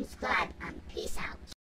subscribe.